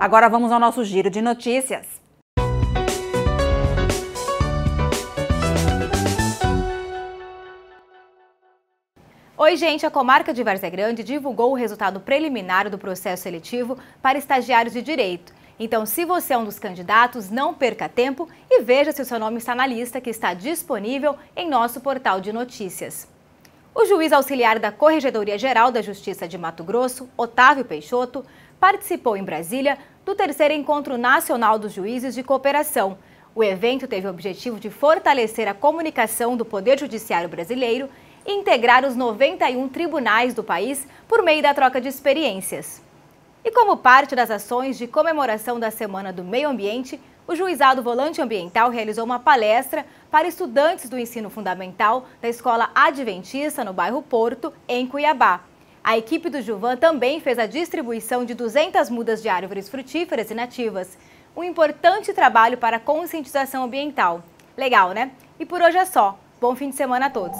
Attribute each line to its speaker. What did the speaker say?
Speaker 1: Agora vamos ao nosso giro de notícias.
Speaker 2: Oi, gente. A comarca de Várzea Grande divulgou o resultado preliminar do processo seletivo para estagiários de direito. Então, se você é um dos candidatos, não perca tempo e veja se o seu nome está na lista que está disponível em nosso portal de notícias. O juiz auxiliar da Corregedoria Geral da Justiça de Mato Grosso, Otávio Peixoto, participou em Brasília do terceiro Encontro Nacional dos Juízes de Cooperação. O evento teve o objetivo de fortalecer a comunicação do Poder Judiciário brasileiro e integrar os 91 tribunais do país por meio da troca de experiências. E como parte das ações de comemoração da Semana do Meio Ambiente, o Juizado Volante Ambiental realizou uma palestra para estudantes do ensino fundamental da Escola Adventista no bairro Porto, em Cuiabá. A equipe do Juvan também fez a distribuição de 200 mudas de árvores frutíferas e nativas. Um importante trabalho para a conscientização ambiental. Legal, né? E por hoje é só. Bom fim de semana a todos.